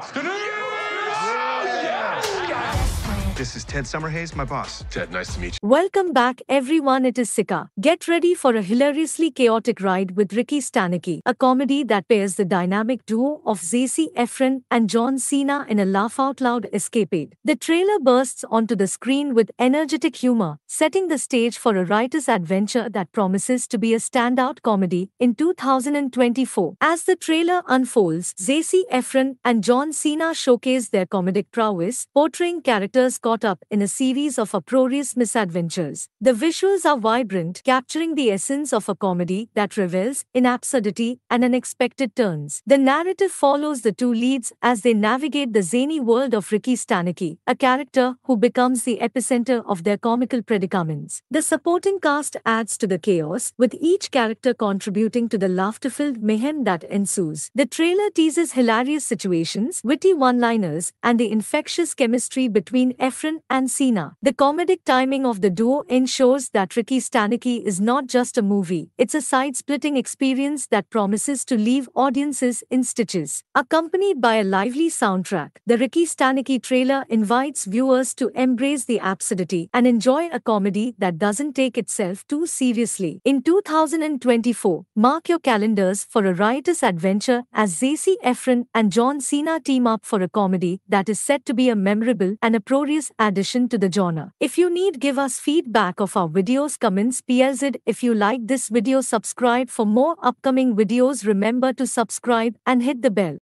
shots. This is Ted Summerhays, my boss. Ted, nice to meet you. Welcome back, everyone. It is Sika. Get ready for a hilariously chaotic ride with Ricky Stanicky, a comedy that pairs the dynamic duo of Zacy Efron and John Cena in a laugh out loud escapade. The trailer bursts onto the screen with energetic humor, setting the stage for a writer's adventure that promises to be a standout comedy in 2024. As the trailer unfolds, Zacy Efron and John Cena showcase their comedic prowess, portraying characters caught up in a series of uproarious misadventures. The visuals are vibrant, capturing the essence of a comedy that revels in absurdity and unexpected turns. The narrative follows the two leads as they navigate the zany world of Ricky Stanicky, a character who becomes the epicenter of their comical predicaments. The supporting cast adds to the chaos, with each character contributing to the laughter-filled mayhem that ensues. The trailer teases hilarious situations, witty one-liners, and the infectious chemistry between Efron and Cena. The comedic timing of the duo ensures that Ricky Stanicky is not just a movie, it's a side-splitting experience that promises to leave audiences in stitches. Accompanied by a lively soundtrack, the Ricky Stanicky trailer invites viewers to embrace the absurdity and enjoy a comedy that doesn't take itself too seriously. In 2024, mark your calendars for a riotous adventure as Zacy Efron and John Cena team up for a comedy that is set to be a memorable and uproarious addition to the genre. If you need give us feedback of our videos comments PLZ if you like this video subscribe for more upcoming videos remember to subscribe and hit the bell.